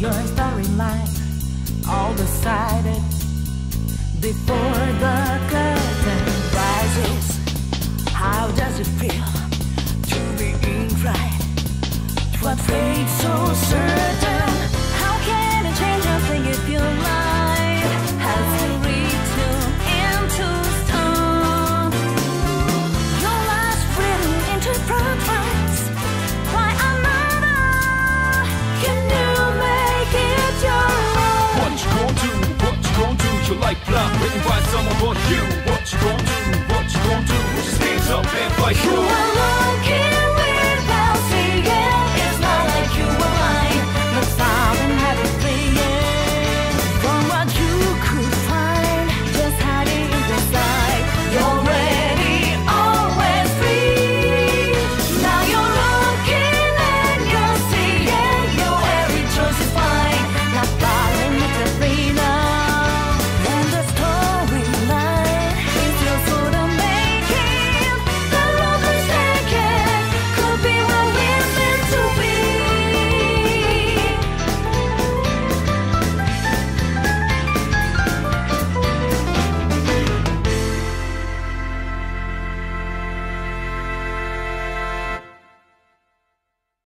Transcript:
your storyline all decided before the curtain rises. How does it feel? Find someone but you. What you gonna do?